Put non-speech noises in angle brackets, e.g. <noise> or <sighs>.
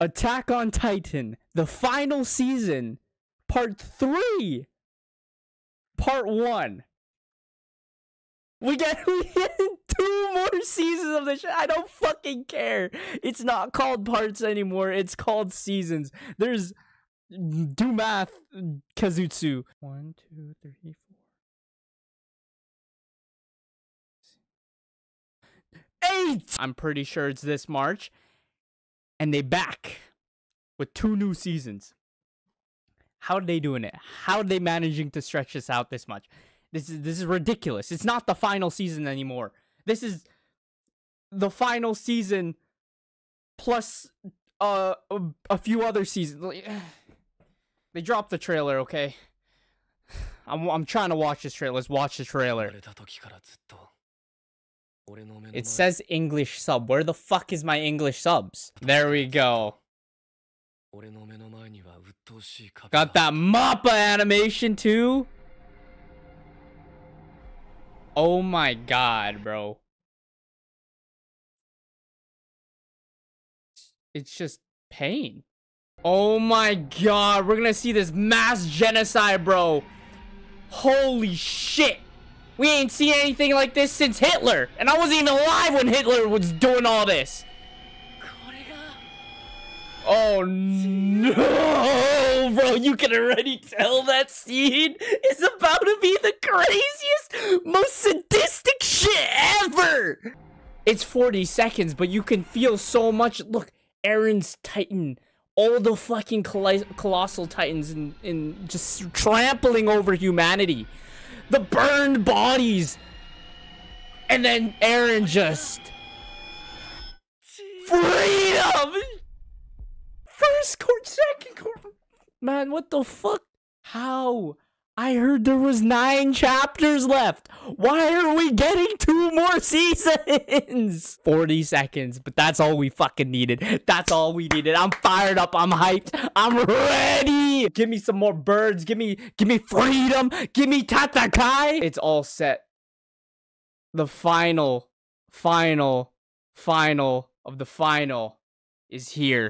Attack on Titan, the final season, part three, part one. We get, <laughs> we get two more seasons of this. I don't fucking care. It's not called parts anymore. It's called seasons. There's do math, Kezutsu. One, two, three, four. Eight. I'm pretty sure it's this March, and they back with two new seasons. How are they doing it? How are they managing to stretch this out this much? This is this is ridiculous. It's not the final season anymore. This is the final season plus uh a, a few other seasons. <sighs> They dropped the trailer, okay? <sighs> I'm I'm trying to watch this trailer. Let's watch the trailer. It says English sub. Where the fuck is my English subs? There we go. Got that MAPPA animation too. Oh my god, bro. It's just pain. Oh my god, we're gonna see this mass genocide, bro. Holy shit. We ain't seen anything like this since Hitler. And I wasn't even alive when Hitler was doing all this. Oh no, bro, you can already tell that scene is about to be the craziest, most sadistic shit ever. It's 40 seconds, but you can feel so much. Look, Eren's Titan, all the fucking colossal titans and, and just trampling over humanity. The burned bodies. And then Eren just... Freedom! First cour, second cour. Man, what the fuck? How? I heard there was nine chapters left. Why are we getting two more <laughs> seasons? 40 seconds, but that's all we fucking needed. That's all we needed. I'm fired up. I'm hyped. I'm ready. Give me some more birds. Give me give me freedom. Give me Tatakai. It's all set. The final, final, final of the final is here.